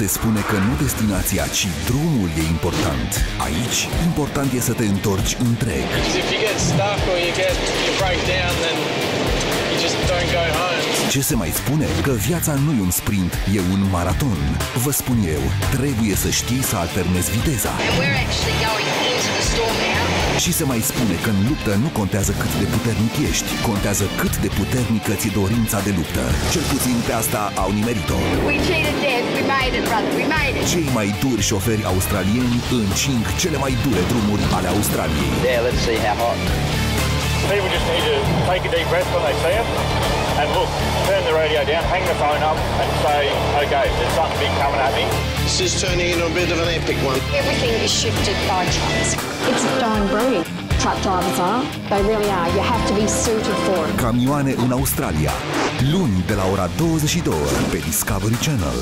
Se spune că nu destinația, ci drumul e important. Aici, important e să te întorci întreg. Because if you get stuck or you get you break down, then you just don't go home. Ce se mai spune? Că viața nu e un sprint, e un maraton. Vă spun eu, trebuie să știi să alternezi viteza. Și se mai spune că în luptă nu contează cât de puternic ești, contează cât de puternică ți dorința de luptă. Cel puțin pe asta au nimerit-o. We cheated death. We made it, brother. We made it. Cei mai duri șoferi australieni încing cele mai dure drumuri ale Australiei. Yeah, let's see how hot. People just need to take a deep breath when they see it radio down, hang the phone up and say, okay, there's something big coming at me. This is turning into a bit of an epic one. Everything is shifted by trucks. It's a dying breed. Truck drivers are. They really are. You have to be suited for it. Camioane în Australia. Luni de la ora 22 pe Discovery Channel.